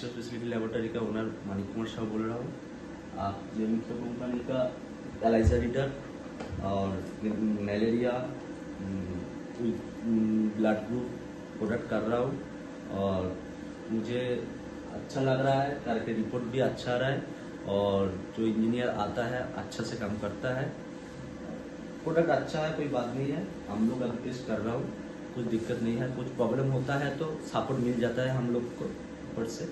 कुमार शाह बोल रहा हूँ। आप जे मित्र कंपनी का एलाइजा रीडर और मलेरिया ब्लड ग्रुप प्रोडक्ट कर रहा हूँ और मुझे अच्छा लग रहा है, करके रिपोर्ट भी अच्छा आ रहा है और जो इंजीनियर आता है अच्छा से काम करता है। प्रोडक्ट अच्छा है, कोई बात नहीं है। हम लोग अभी टेस्ट कर रहा हूँ। कुछ दिक्कत नहीं है, कुछ प्रॉब्लम होता है तो सपोर्ट मिल जाता है हम लोग को। Pode ser.